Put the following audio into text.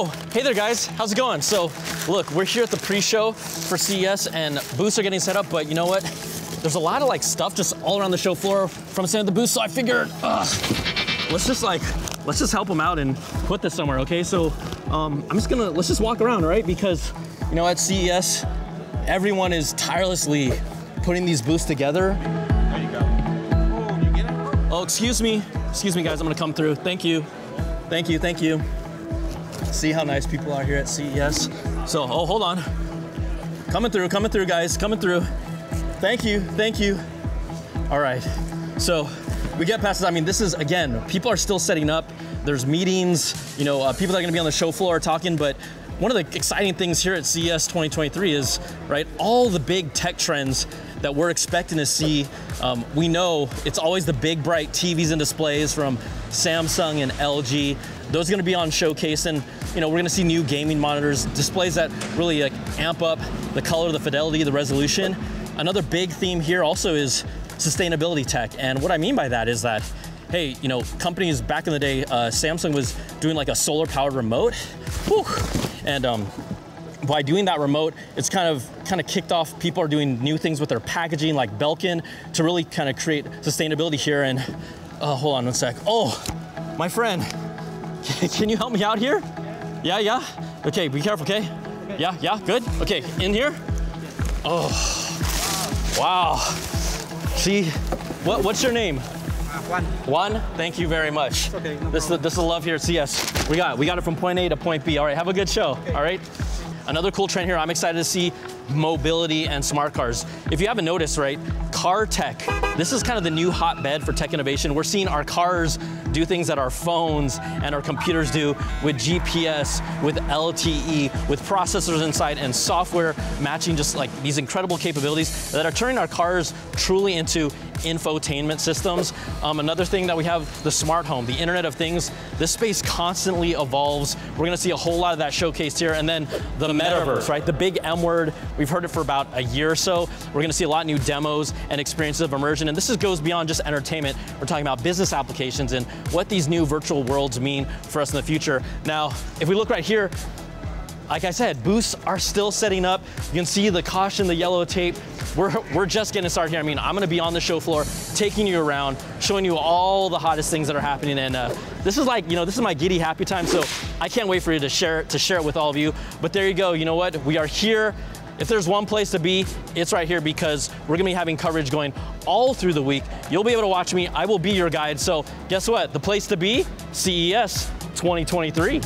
Oh, hey there guys, how's it going? So, look, we're here at the pre-show for CES and booths are getting set up, but you know what? There's a lot of like stuff just all around the show floor from center of the booth, so I figured, ugh, let's just like, let's just help them out and put this somewhere, okay? So, um, I'm just gonna, let's just walk around, all right? Because, you know, at CES, everyone is tirelessly putting these booths together. There you go. Oh, you get it? Oh, excuse me. Excuse me, guys. I'm gonna come through. Thank you. Thank you. Thank you. See how nice people are here at CES. So, oh, hold on. Coming through. Coming through, guys. Coming through. Thank you. Thank you. All right. So, we get past this. I mean, this is again. People are still setting up. There's meetings. You know, uh, people that are gonna be on the show floor are talking, but one of the exciting things here at CES 2023 is, right, all the big tech trends that we're expecting to see. Um, we know it's always the big, bright TVs and displays from Samsung and LG. Those are gonna be on showcase and you know, we're gonna see new gaming monitors, displays that really like amp up the color, the fidelity, the resolution. Another big theme here also is sustainability tech. And what I mean by that is that hey, you know, companies back in the day, uh, Samsung was doing like a solar powered remote. Whew. And um, by doing that remote, it's kind of kind of kicked off. People are doing new things with their packaging, like Belkin, to really kind of create sustainability here. And uh, hold on one sec. Oh, my friend, can you help me out here? Yeah, yeah. Okay, be careful. Okay. Yeah, yeah. Good. Okay, in here. Oh, wow. See, what, what's your name? One. One, thank you very much. okay, no this, is, this is love here at CES. We got, we got it from point A to point B. All right, have a good show. All right. Another cool trend here, I'm excited to see mobility and smart cars. If you haven't noticed, right, car tech, this is kind of the new hotbed for tech innovation. We're seeing our cars do things that our phones and our computers do with GPS, with LTE, with processors inside and software matching just like these incredible capabilities that are turning our cars truly into infotainment systems. Um, another thing that we have, the smart home, the Internet of Things. This space constantly evolves. We're gonna see a whole lot of that showcased here. And then the, metaverse, right? The big M word. We've heard it for about a year or so. We're gonna see a lot of new demos and experiences of immersion. And this is, goes beyond just entertainment. We're talking about business applications and what these new virtual worlds mean for us in the future. Now, if we look right here, like I said, booths are still setting up. You can see the caution, the yellow tape. We're, we're just getting started here. I mean, I'm gonna be on the show floor, taking you around, showing you all the hottest things that are happening. And uh, this is like, you know, this is my giddy happy time. So I can't wait for you to share, to share it with all of you. But there you go. You know what? We are here. If there's one place to be, it's right here because we're gonna be having coverage going all through the week. You'll be able to watch me. I will be your guide. So guess what? The place to be, CES 2023.